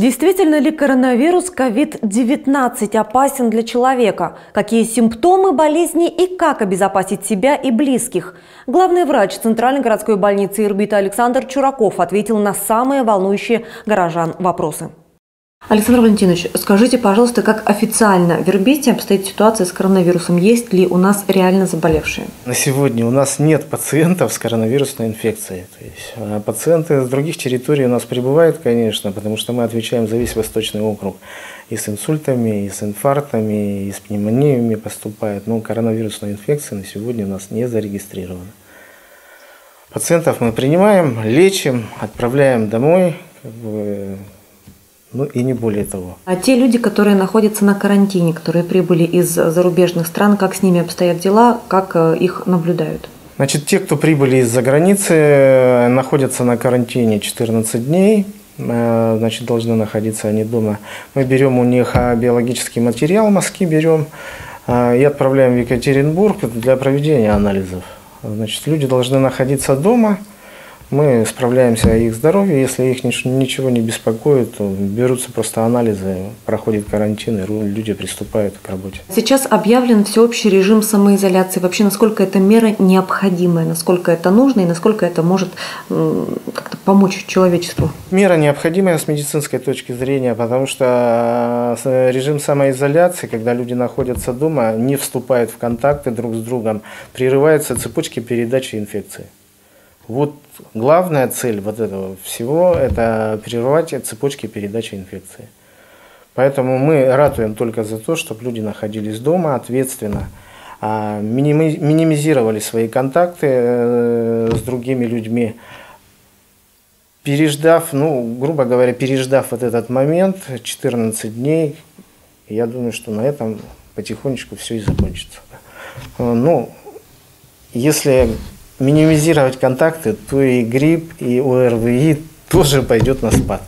Действительно ли коронавирус COVID-19 опасен для человека? Какие симптомы болезни и как обезопасить себя и близких? Главный врач Центральной городской больницы Ирбита Александр Чураков ответил на самые волнующие горожан вопросы. Александр Валентинович, скажите, пожалуйста, как официально в Ирбите обстоит ситуация с коронавирусом? Есть ли у нас реально заболевшие? На сегодня у нас нет пациентов с коронавирусной инфекцией. То есть, а пациенты с других территорий у нас прибывают, конечно, потому что мы отвечаем за весь Восточный округ. И с инсультами, и с инфарктами, и с пневмониями поступают. Но коронавирусной инфекции на сегодня у нас не зарегистрировано. Пациентов мы принимаем, лечим, отправляем домой. Как бы, ну и не более того. А те люди, которые находятся на карантине, которые прибыли из зарубежных стран, как с ними обстоят дела, как э, их наблюдают? Значит, те, кто прибыли из-за границы, э, находятся на карантине 14 дней, э, значит, должны находиться они дома. Мы берем у них биологический материал, мазки берем и отправляем в Екатеринбург для проведения анализов. Значит, люди должны находиться дома – мы справляемся о их здоровье. Если их ничего не беспокоит, то берутся просто анализы, проходит карантин, и люди приступают к работе. Сейчас объявлен всеобщий режим самоизоляции. Вообще, насколько эта мера необходимая, насколько это нужно и насколько это может как-то помочь человечеству? Мера необходимая с медицинской точки зрения, потому что э, режим самоизоляции, когда люди находятся дома, не вступают в контакты друг с другом, прерываются цепочки передачи инфекции. Вот главная цель вот этого всего – это прервать цепочки передачи инфекции. Поэтому мы ратуем только за то, чтобы люди находились дома ответственно, а, минимизировали свои контакты э, с другими людьми, переждав, ну, грубо говоря, переждав вот этот момент, 14 дней, я думаю, что на этом потихонечку все и закончится. Ну, если минимизировать контакты, то и грипп, и ОРВИ тоже пойдет на спад.